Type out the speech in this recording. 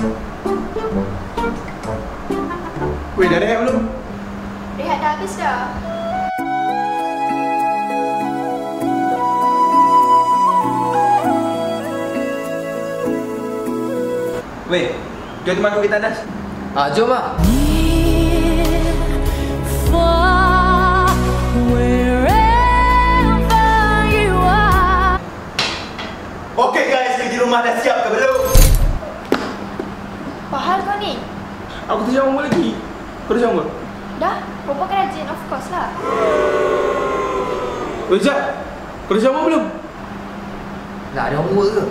Wei, dah rehat belum? Rehat dah habis dah. Wei, jom teman kau kita tandas. Ah, jom lah. Okay guys, pergi rumah dah siap ke belum? Ni? Aku tak jawab lagi. Kau dah jawab? Dah, Bobo kan rajin, of course lah. Weh, Zat. Kau dah jawab belum? Nak ada homework ke?